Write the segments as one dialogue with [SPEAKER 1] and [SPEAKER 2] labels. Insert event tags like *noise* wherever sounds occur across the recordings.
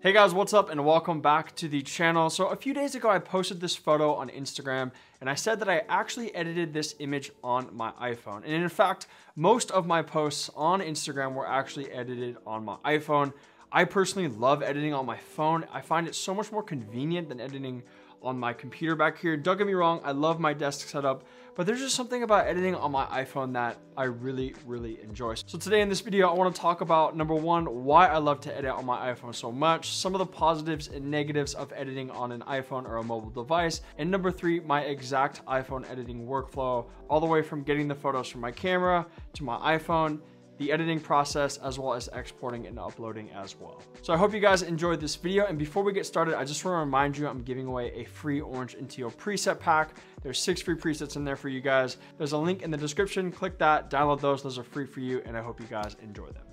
[SPEAKER 1] Hey guys, what's up and welcome back to the channel. So a few days ago, I posted this photo on Instagram and I said that I actually edited this image on my iPhone. And in fact, most of my posts on Instagram were actually edited on my iPhone. I personally love editing on my phone. I find it so much more convenient than editing on my computer back here. Don't get me wrong, I love my desk setup, but there's just something about editing on my iPhone that I really, really enjoy. So today in this video, I wanna talk about number one, why I love to edit on my iPhone so much, some of the positives and negatives of editing on an iPhone or a mobile device, and number three, my exact iPhone editing workflow, all the way from getting the photos from my camera to my iPhone, the editing process, as well as exporting and uploading as well. So I hope you guys enjoyed this video. And before we get started, I just wanna remind you, I'm giving away a free Orange and Teal preset pack. There's six free presets in there for you guys. There's a link in the description, click that, download those, those are free for you, and I hope you guys enjoy them.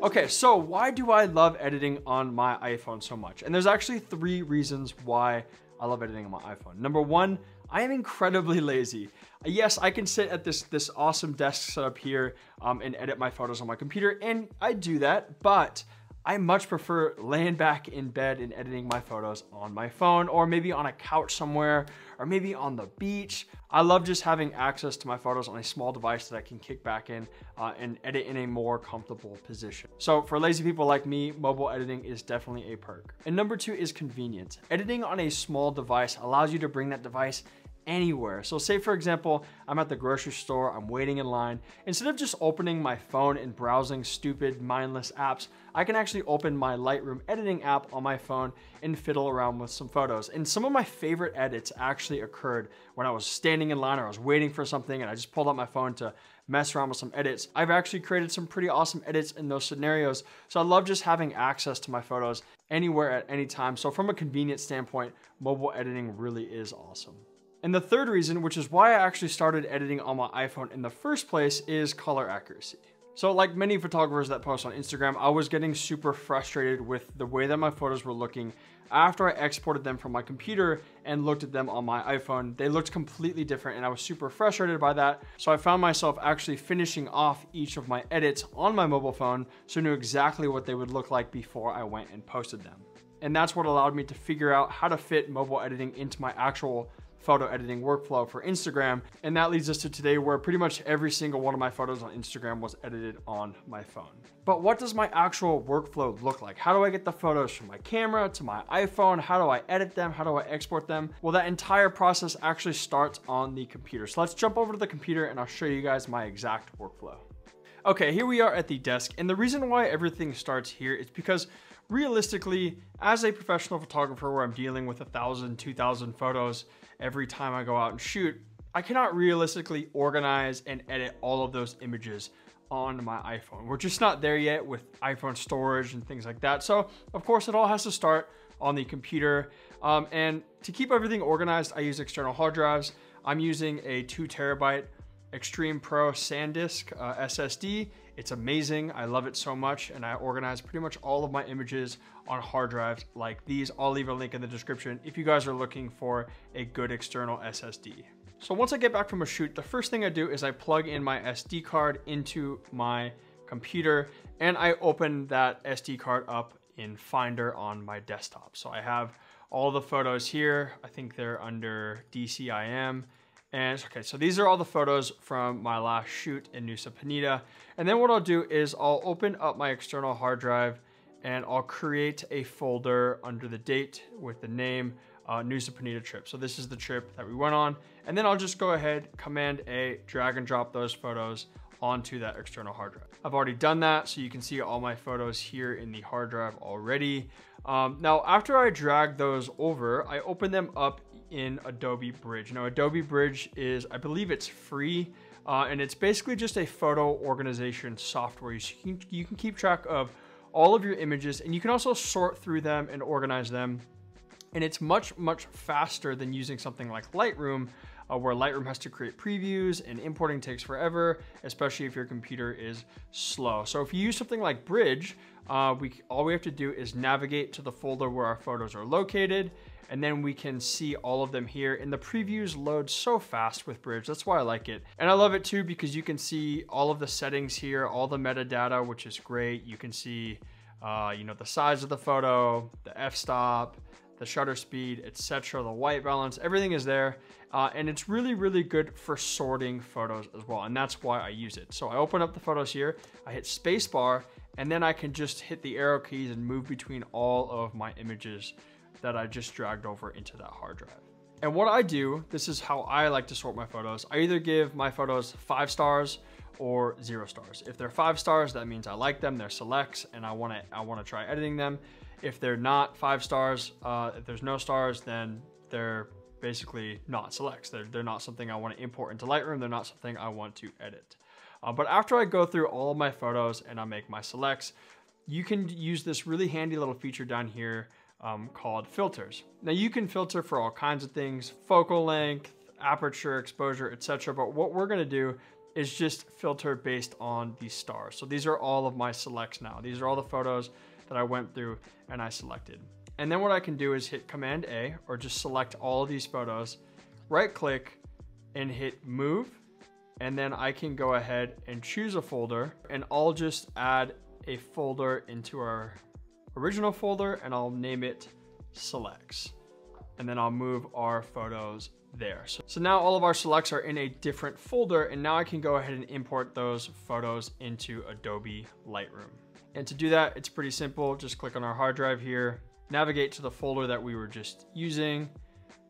[SPEAKER 1] Okay, so why do I love editing on my iPhone so much? And there's actually three reasons why I love editing on my iPhone. Number one, I am incredibly lazy. Yes, I can sit at this, this awesome desk setup here um, and edit my photos on my computer, and I do that, but I much prefer laying back in bed and editing my photos on my phone or maybe on a couch somewhere or maybe on the beach. I love just having access to my photos on a small device that I can kick back in uh, and edit in a more comfortable position. So for lazy people like me, mobile editing is definitely a perk. And number two is convenience. Editing on a small device allows you to bring that device anywhere. So say for example, I'm at the grocery store, I'm waiting in line. Instead of just opening my phone and browsing stupid, mindless apps, I can actually open my Lightroom editing app on my phone and fiddle around with some photos. And some of my favorite edits actually occurred when I was standing in line or I was waiting for something and I just pulled out my phone to mess around with some edits. I've actually created some pretty awesome edits in those scenarios. So I love just having access to my photos anywhere at any time. So from a convenience standpoint, mobile editing really is awesome. And the third reason, which is why I actually started editing on my iPhone in the first place, is color accuracy. So like many photographers that post on Instagram, I was getting super frustrated with the way that my photos were looking after I exported them from my computer and looked at them on my iPhone. They looked completely different and I was super frustrated by that. So I found myself actually finishing off each of my edits on my mobile phone so I knew exactly what they would look like before I went and posted them. And that's what allowed me to figure out how to fit mobile editing into my actual photo editing workflow for Instagram. And that leads us to today where pretty much every single one of my photos on Instagram was edited on my phone. But what does my actual workflow look like? How do I get the photos from my camera to my iPhone? How do I edit them? How do I export them? Well, that entire process actually starts on the computer. So let's jump over to the computer and I'll show you guys my exact workflow. Okay, here we are at the desk. And the reason why everything starts here is because realistically, as a professional photographer where I'm dealing with a thousand, two thousand photos every time I go out and shoot, I cannot realistically organize and edit all of those images on my iPhone. We're just not there yet with iPhone storage and things like that. So of course it all has to start on the computer. Um, and to keep everything organized, I use external hard drives. I'm using a two terabyte Extreme Pro SanDisk uh, SSD. It's amazing. I love it so much. And I organize pretty much all of my images on hard drives like these. I'll leave a link in the description if you guys are looking for a good external SSD. So once I get back from a shoot, the first thing I do is I plug in my SD card into my computer and I open that SD card up in Finder on my desktop. So I have all the photos here. I think they're under DCIM and okay, so these are all the photos from my last shoot in Nusa Penida. And then what I'll do is I'll open up my external hard drive and I'll create a folder under the date with the name uh, Nusa Penida trip. So this is the trip that we went on. And then I'll just go ahead, Command A, drag and drop those photos onto that external hard drive. I've already done that, so you can see all my photos here in the hard drive already. Um, now, after I drag those over, I open them up in Adobe Bridge. Now, Adobe Bridge is, I believe it's free, uh, and it's basically just a photo organization software. You can, you can keep track of all of your images, and you can also sort through them and organize them. And it's much, much faster than using something like Lightroom, uh, where Lightroom has to create previews and importing takes forever, especially if your computer is slow. So if you use something like Bridge, uh, we all we have to do is navigate to the folder where our photos are located, and then we can see all of them here. And the previews load so fast with Bridge. That's why I like it. And I love it too because you can see all of the settings here, all the metadata, which is great. You can see, uh, you know, the size of the photo, the f-stop, the shutter speed, etc., the white balance, everything is there. Uh, and it's really, really good for sorting photos as well. And that's why I use it. So I open up the photos here, I hit spacebar, and then I can just hit the arrow keys and move between all of my images that I just dragged over into that hard drive. And what I do, this is how I like to sort my photos. I either give my photos five stars or zero stars. If they're five stars, that means I like them, they're selects, and I wanna, I wanna try editing them. If they're not five stars, uh, if there's no stars, then they're basically not selects. They're, they're not something I wanna import into Lightroom, they're not something I want to edit. Uh, but after I go through all of my photos and I make my selects, you can use this really handy little feature down here um, called filters. Now you can filter for all kinds of things, focal length, aperture, exposure, etc. But what we're gonna do is just filter based on these stars. So these are all of my selects now. These are all the photos that I went through and I selected. And then what I can do is hit Command A or just select all of these photos, right click and hit move. And then I can go ahead and choose a folder and I'll just add a folder into our original folder and I'll name it selects. And then I'll move our photos there. So, so now all of our selects are in a different folder and now I can go ahead and import those photos into Adobe Lightroom. And to do that, it's pretty simple. Just click on our hard drive here, navigate to the folder that we were just using,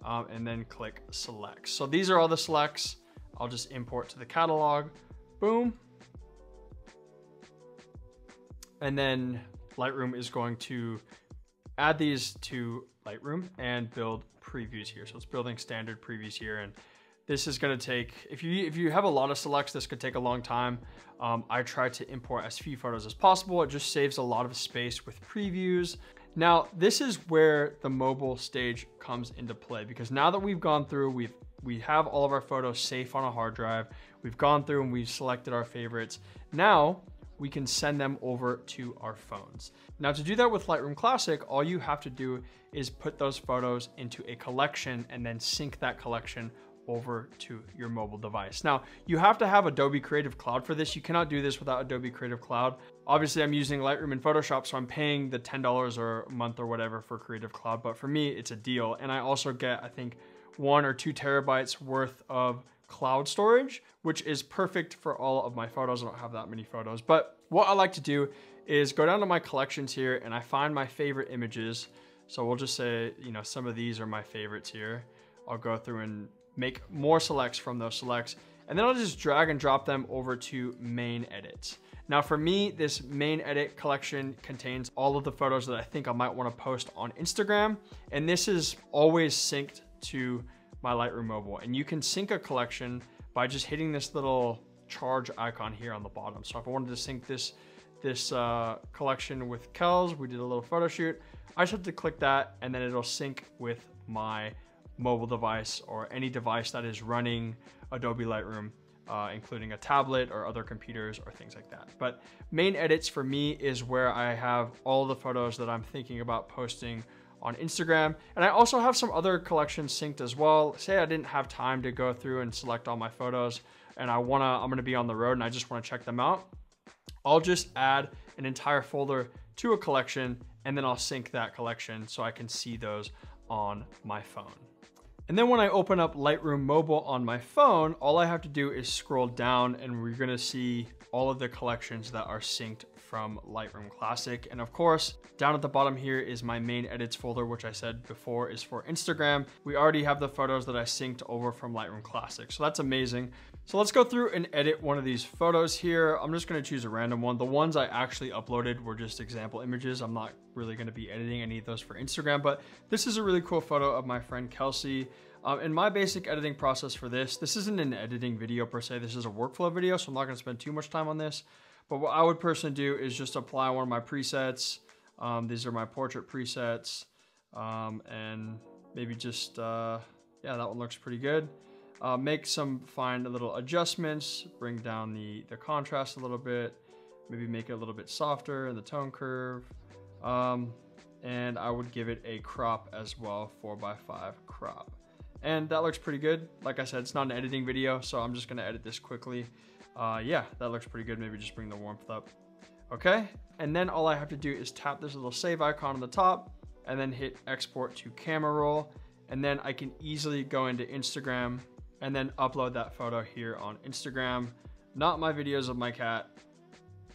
[SPEAKER 1] um, and then click select. So these are all the selects. I'll just import to the catalog, boom. And then Lightroom is going to add these to Lightroom and build previews here. So it's building standard previews here. And this is gonna take, if you if you have a lot of selects, this could take a long time. Um, I try to import as few photos as possible. It just saves a lot of space with previews. Now, this is where the mobile stage comes into play because now that we've gone through, we've we have all of our photos safe on a hard drive. We've gone through and we've selected our favorites. Now we can send them over to our phones. Now to do that with Lightroom Classic, all you have to do is put those photos into a collection and then sync that collection over to your mobile device. Now, you have to have Adobe Creative Cloud for this. You cannot do this without Adobe Creative Cloud. Obviously, I'm using Lightroom and Photoshop, so I'm paying the $10 or a month or whatever for Creative Cloud, but for me, it's a deal. And I also get, I think, one or two terabytes worth of cloud storage, which is perfect for all of my photos. I don't have that many photos, but what I like to do is go down to my collections here and I find my favorite images. So we'll just say, you know, some of these are my favorites here. I'll go through and make more selects from those selects, and then I'll just drag and drop them over to main edits. Now for me, this main edit collection contains all of the photos that I think I might wanna post on Instagram, and this is always synced to my Lightroom mobile. And you can sync a collection by just hitting this little charge icon here on the bottom. So if I wanted to sync this this uh, collection with Kells, we did a little photo shoot. I just have to click that and then it'll sync with my mobile device or any device that is running Adobe Lightroom, uh, including a tablet or other computers or things like that. But main edits for me is where I have all the photos that I'm thinking about posting on Instagram. And I also have some other collections synced as well. Say I didn't have time to go through and select all my photos and I wanna, I'm gonna be on the road and I just wanna check them out. I'll just add an entire folder to a collection and then I'll sync that collection so I can see those on my phone. And then when I open up Lightroom Mobile on my phone, all I have to do is scroll down and we're gonna see all of the collections that are synced from Lightroom Classic. And of course, down at the bottom here is my main edits folder, which I said before is for Instagram. We already have the photos that I synced over from Lightroom Classic. So that's amazing. So let's go through and edit one of these photos here. I'm just gonna choose a random one. The ones I actually uploaded were just example images. I'm not really gonna be editing any of those for Instagram, but this is a really cool photo of my friend Kelsey. Um, in my basic editing process for this, this isn't an editing video per se, this is a workflow video, so I'm not gonna spend too much time on this. But what I would personally do is just apply one of my presets. Um, these are my portrait presets. Um, and maybe just, uh, yeah, that one looks pretty good. Uh, make some fine little adjustments, bring down the, the contrast a little bit, maybe make it a little bit softer in the tone curve. Um, and I would give it a crop as well, 4x5 crop. And that looks pretty good. Like I said, it's not an editing video, so I'm just gonna edit this quickly. Uh, yeah, that looks pretty good. Maybe just bring the warmth up. Okay, and then all I have to do is tap this little save icon on the top and then hit export to camera roll. And then I can easily go into Instagram and then upload that photo here on Instagram. Not my videos of my cat,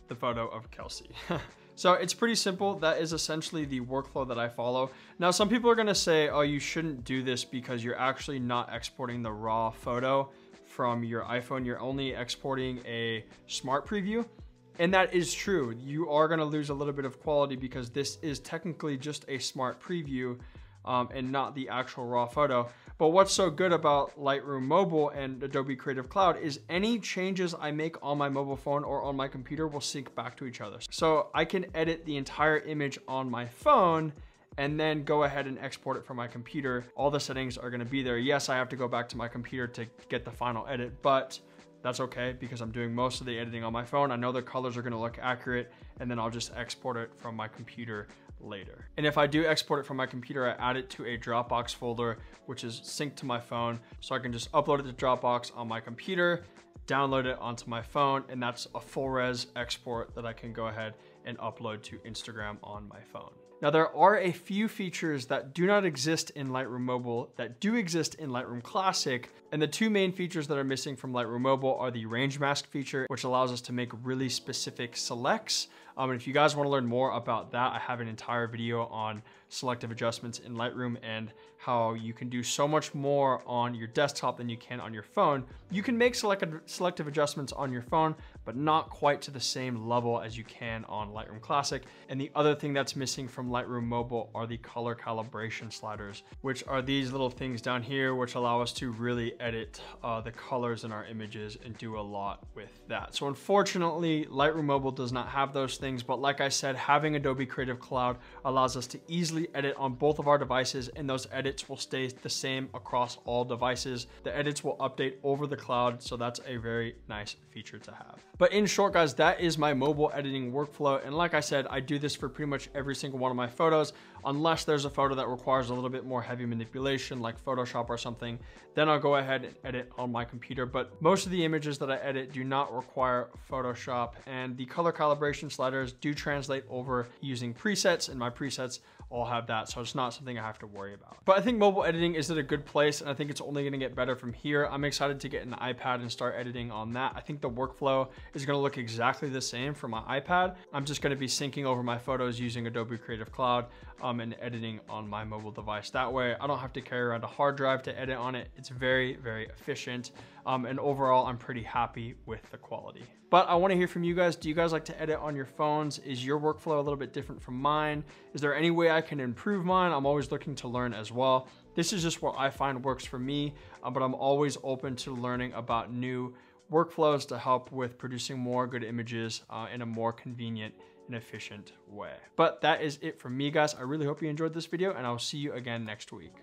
[SPEAKER 1] the photo of Kelsey. *laughs* so it's pretty simple. That is essentially the workflow that I follow. Now, some people are gonna say, oh, you shouldn't do this because you're actually not exporting the raw photo from your iPhone. You're only exporting a smart preview. And that is true. You are gonna lose a little bit of quality because this is technically just a smart preview um, and not the actual raw photo. But what's so good about Lightroom Mobile and Adobe Creative Cloud is any changes I make on my mobile phone or on my computer will sync back to each other. So I can edit the entire image on my phone and then go ahead and export it from my computer. All the settings are gonna be there. Yes, I have to go back to my computer to get the final edit, but that's okay because I'm doing most of the editing on my phone. I know the colors are gonna look accurate and then I'll just export it from my computer later. And if I do export it from my computer, I add it to a Dropbox folder, which is synced to my phone. So I can just upload it to Dropbox on my computer, download it onto my phone, and that's a full res export that I can go ahead and upload to Instagram on my phone. Now there are a few features that do not exist in Lightroom Mobile that do exist in Lightroom Classic, and the two main features that are missing from Lightroom Mobile are the range mask feature, which allows us to make really specific selects. Um, and if you guys wanna learn more about that, I have an entire video on selective adjustments in Lightroom and how you can do so much more on your desktop than you can on your phone. You can make selective adjustments on your phone, but not quite to the same level as you can on Lightroom Classic. And the other thing that's missing from Lightroom Mobile are the color calibration sliders, which are these little things down here, which allow us to really edit uh, the colors in our images and do a lot with that. So unfortunately, Lightroom Mobile does not have those things, but like I said, having Adobe Creative Cloud allows us to easily edit on both of our devices and those edits will stay the same across all devices. The edits will update over the cloud, so that's a very nice feature to have. But in short, guys, that is my mobile editing workflow. And like I said, I do this for pretty much every single one of my photos, unless there's a photo that requires a little bit more heavy manipulation, like Photoshop or something, then I'll go ahead and edit on my computer. But most of the images that I edit do not require Photoshop, and the color calibration sliders do translate over using presets, and my presets all have that, so it's not something I have to worry about. But I think mobile editing is at a good place, and I think it's only gonna get better from here. I'm excited to get an iPad and start editing on that. I think the workflow is gonna look exactly the same for my iPad. I'm just gonna be syncing over my photos using Adobe Creative Cloud um, and editing on my mobile device. That way, I don't have to carry around a hard drive to edit on it. It's very, very efficient. Um, and overall, I'm pretty happy with the quality. But I wanna hear from you guys. Do you guys like to edit on your phones? Is your workflow a little bit different from mine? Is there any way I can improve mine? I'm always looking to learn as well. This is just what I find works for me, uh, but I'm always open to learning about new workflows to help with producing more good images uh, in a more convenient and efficient way. But that is it from me, guys. I really hope you enjoyed this video, and I'll see you again next week.